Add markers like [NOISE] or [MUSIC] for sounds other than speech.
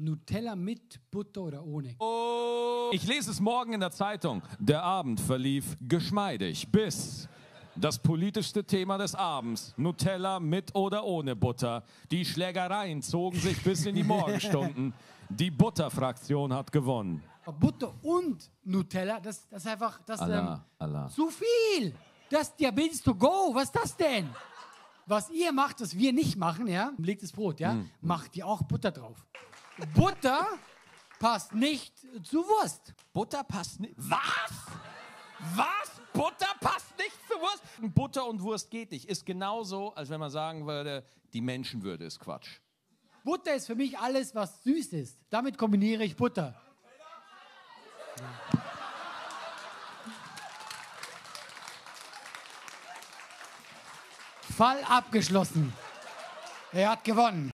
Nutella mit Butter oder ohne? Ich lese es morgen in der Zeitung. Der Abend verlief geschmeidig bis das politischste Thema des Abends. Nutella mit oder ohne Butter. Die Schlägereien zogen sich bis in die Morgenstunden. [LAUGHS] Die Butterfraktion hat gewonnen. Butter und Nutella, das, das ist einfach das, Allah, ähm, Allah. zu viel. Das Diabetes to go, was ist das denn? Was ihr macht, was wir nicht machen, ja, belegtes Brot, ja, Hm. macht ihr auch Butter drauf. Butter passt nicht zu Wurst. Butter passt nicht. Was? Was? Butter passt nicht zur Wurst? Butter und Wurst geht nicht. Ist genauso, als wenn man sagen würde, die Menschenwürde ist Quatsch. Butter ist für mich alles, was süß ist. Damit kombiniere ich Butter. Fall abgeschlossen. Er hat gewonnen.